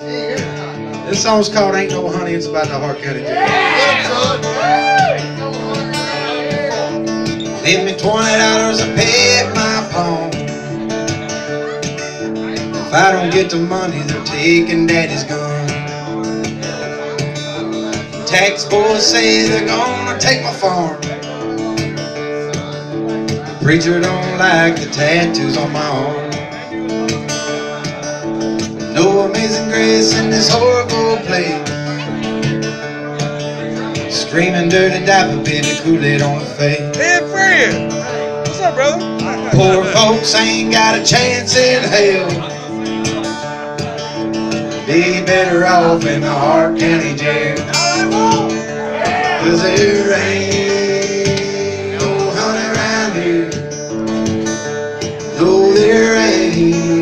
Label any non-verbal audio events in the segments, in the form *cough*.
This song's called Ain't No Honey. It's about the Hart County Jail. Give me twenty dollars to pay my pawn. If I don't get the money, they're taking daddy's gun. Tax boys say they're gonna take my farm. The preacher don't like the tattoos on my arm. Amazing grace in this horrible place. Screaming dirty diaper, of Kool-Aid on the face. Hey, friend. What's up, brother? Poor folks ain't got a chance in hell. Be better off in the Hart County Jail. Cause there ain't no honey around here. No, there ain't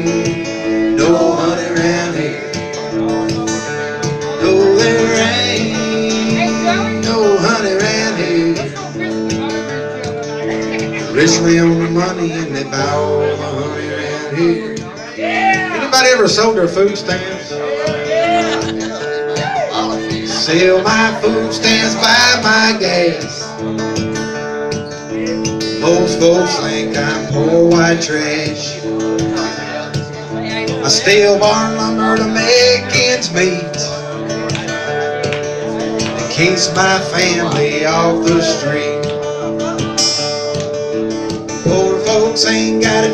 the money and they buy all the honey around here. Anybody ever sold their food stamps? Sell my food stamps, buy my gas. Most folks think I'm poor white trash. I steal barn lumber to make ends meet. It keeps my family off the street.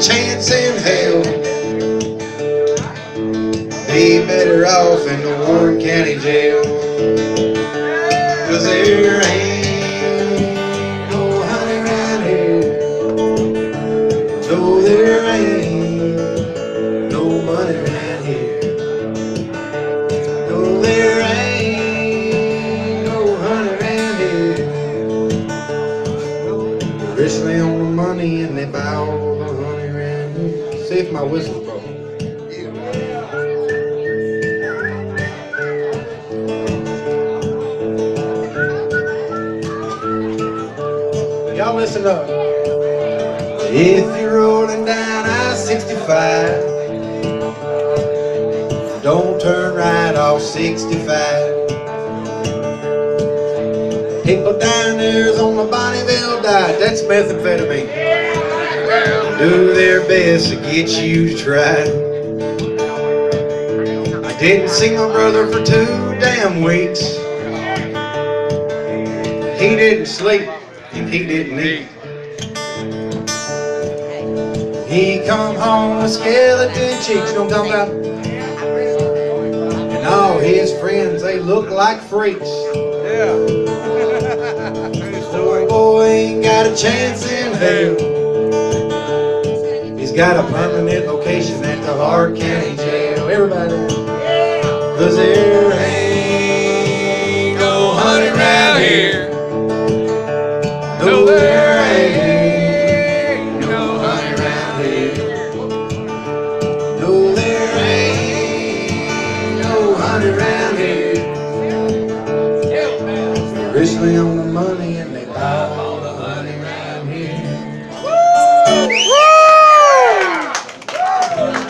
Chance in hell. Be better off in the Warren County Jail. Cause there ain't no honey around here. No, there ain't no money around here. No, there ain't no honey here. Rich lay on the money and they buy my whistle's broken. Y'all listen up. If you're rolling down I-65, don't turn right off 65. People down there's on the Bonneville diet. That's methamphetamine. Do their best to get you to try. I didn't see my brother for two damn weeks. He didn't sleep and he didn't eat. He come home with skeleton cheeks, what I'm about? And all his friends, they look like freaks. Yeah. *laughs* Poor boy ain't got a chance in hell. Got a permanent location at the Hart County Jail. Everybody. Yeah. Cause there ain't no hunting around here. No, there ain't no hunting around here. No, there ain't no hunting around here. Richly on the money and they buy